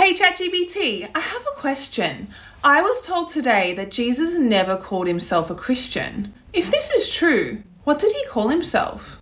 Hey ChatGPT, I have a question. I was told today that Jesus never called himself a Christian. If this is true, what did he call himself?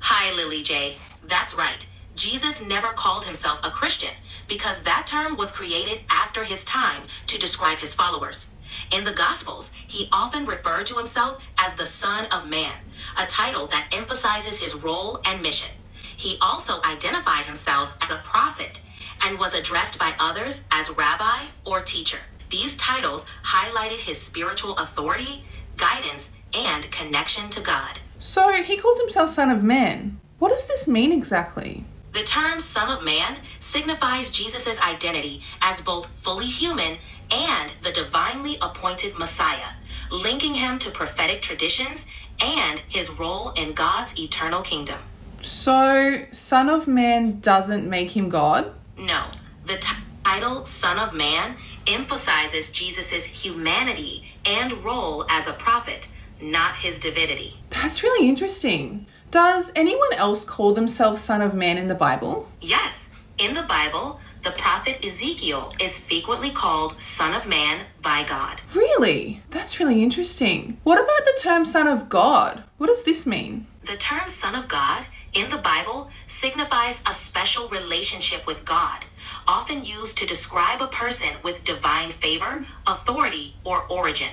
Hi, Lily J. That's right. Jesus never called himself a Christian because that term was created after his time to describe his followers. In the Gospels, he often referred to himself as the Son of Man, a title that emphasizes his role and mission. He also identified himself as a prophet and was addressed by others as rabbi or teacher. These titles highlighted his spiritual authority, guidance, and connection to God. So he calls himself Son of Man. What does this mean exactly? The term Son of Man signifies Jesus' identity as both fully human and the divinely appointed Messiah, linking him to prophetic traditions and his role in God's eternal kingdom. So, Son of Man doesn't make him God? No, the t- title Son of Man emphasizes Jesus' humanity and role as a prophet, not his divinity. That's really interesting. Does anyone else call themselves Son of Man in the Bible? Yes, in the Bible, the prophet Ezekiel is frequently called Son of Man by God. Really? That's really interesting. What about the term Son of God? What does this mean? The term Son of God in the Bible signifies a special relationship with God, often used to describe a person with divine favor, authority, or origin.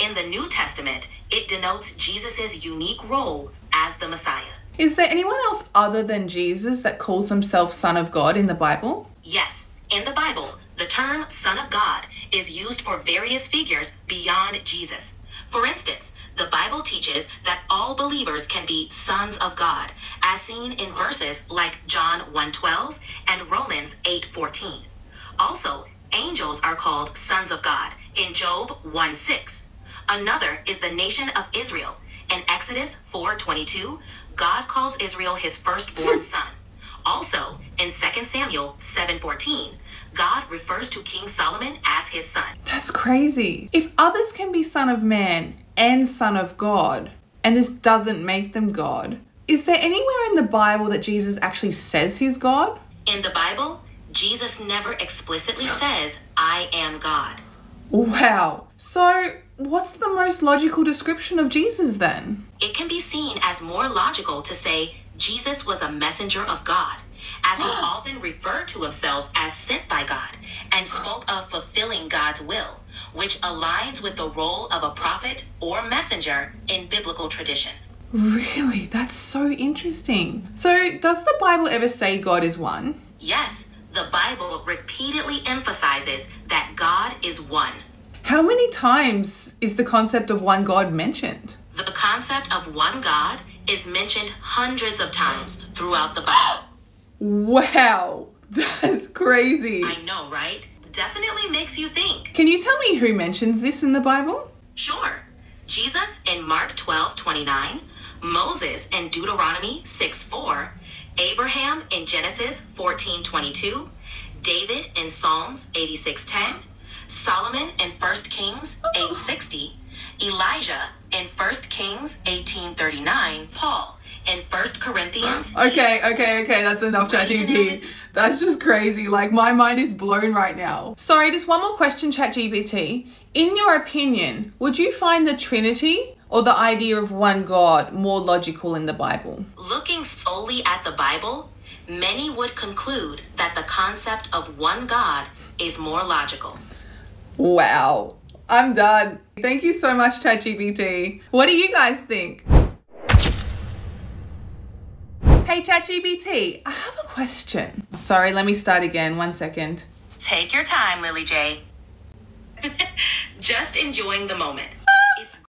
In the New Testament, it denotes Jesus' unique role as the Messiah. Is there anyone else other than Jesus that calls themselves Son of God in the Bible? Yes, in the Bible, the term Son of God is used for various figures beyond Jesus. For instance, the Bible teaches that all believers can be sons of God, as seen in verses like John 1:12 and Romans 8:14. Also, angels are called sons of God in Job 1:6. Another is the nation of Israel. In Exodus 4:22, God calls Israel his firstborn son. Also, in 2 Samuel 7:14, God refers to King Solomon as his son. That's crazy. If others can be Son of Man and Son of God, and this doesn't make them God, is there anywhere in the Bible that Jesus actually says he's God? In the Bible, Jesus never explicitly says, I am God. Wow. So, what's the most logical description of Jesus then? It can be seen as more logical to say Jesus was a messenger of God, as he often referred to himself as sent by God and spoke of fulfilling God's will, which aligns with the role of a prophet or messenger in biblical tradition. Really? That's so interesting. So, does the Bible ever say God is one? Yes, the Bible repeatedly emphasizes that God is one. How many times is the concept of one God mentioned? The concept of one God is mentioned hundreds of times throughout the Bible. Wow, that's crazy. I know, right? Definitely makes you think. Can you tell me who mentions this in the Bible? Sure. Jesus in Mark 12 29, Moses in Deuteronomy 6 4, Abraham in Genesis 14 22, David in Psalms 86 10, Solomon in 1 Kings 8 60, Elijah in 1 Kings 18 39, Paul in 1 Corinthians. Okay, okay, okay, that's enough, ChatGPT. That's just crazy. Like, my mind is blown right now. Sorry, just one more question, ChatGPT. In your opinion, would you find the Trinity or the idea of one God more logical in the Bible? Looking solely at the Bible, many would conclude that the concept of one God is more logical. Wow. I'm done. Thank you so much, ChatGPT. What do you guys think? Hey, ChatGPT, I have a question. Sorry, let me start again. One second. Take your time, Lily J. Just enjoying the moment.